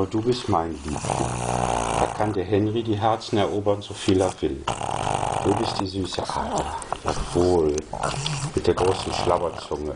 aber du bist mein Liebling. Da kann der Henry die Herzen erobern, so viel er will. Du bist die süße Ader. Jawohl, mit der großen Schlabberzunge.